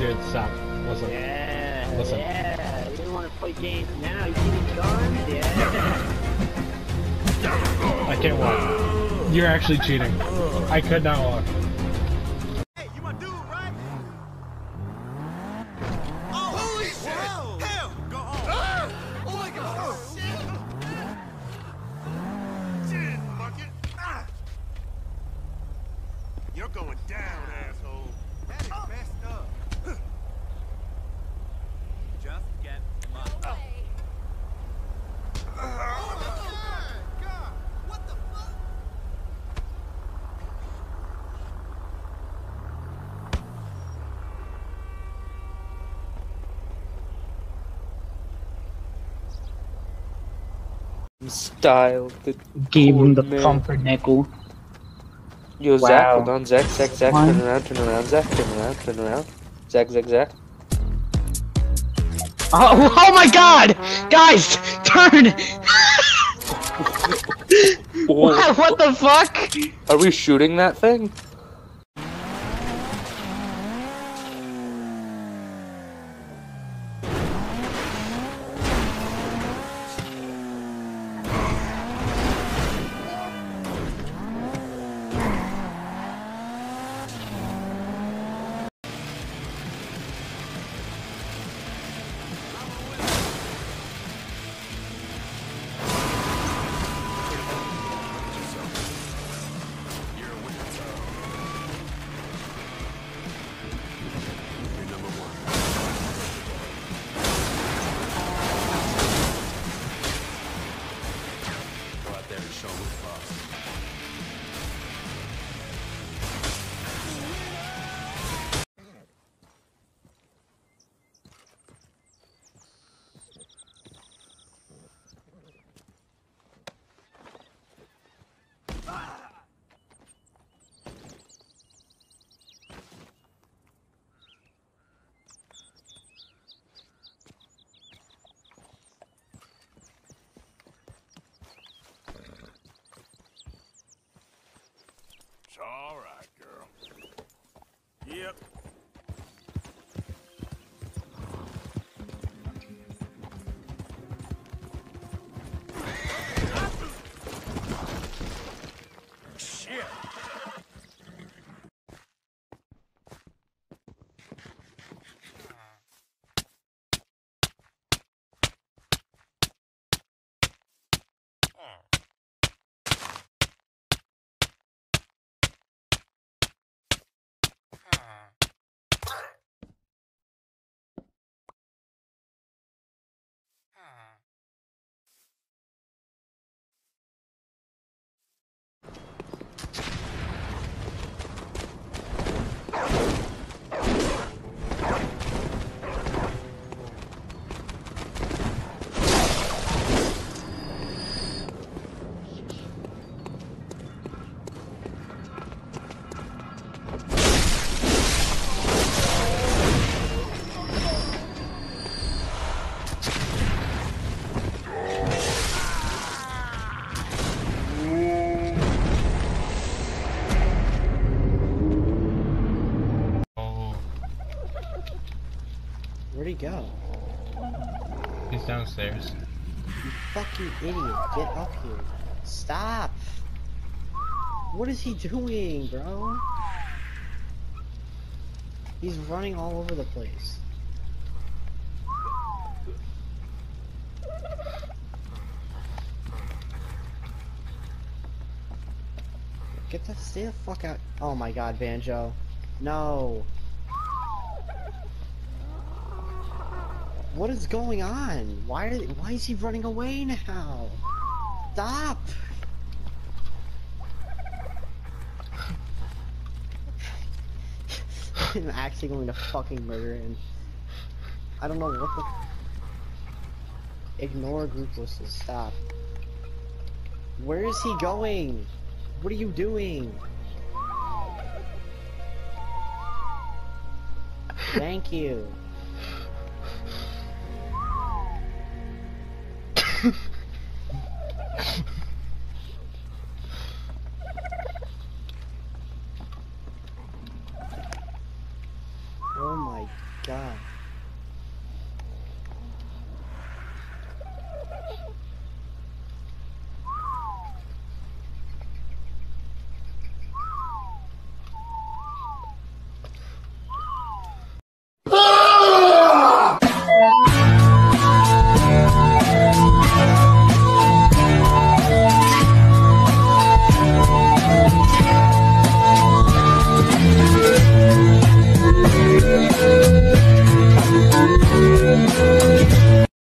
Dude, stop. Listen. Yeah, Listen. yeah. You don't want to play games now. You see these guns? Yeah. I can't walk. You're actually cheating. I could not walk. Hey, you my dude, right? Oh, holy shit! Hell, go on. Oh my god! Oh shit! Shit, bucket. Ah. You're going down, asshole. That is messed up. Just get my. Oh. God, what the fuck? Style. The Gave him the man. pumpernickel. Yo, Zach, Wow. hold on. Zach, Zach, Zach, One. turn around, turn around, Zach, turn around, turn around. Zach, Zach, Zach. Oh, oh my god! Guys, turn! what, what the fuck? Are we shooting that thing? All right, girl. Yep. Go? he's downstairs. You fucking idiot. Get up here. Stop. What is he doing, bro? He's running all over the place. Get the stay the fuck out. Oh my god, Banjo. No. What is going on? Why are, why is he running away now? Stop! I'm actually going to fucking murder him. I don't know what the. Ignore group grouplesses. Stop. Where is he going? What are you doing? Thank you.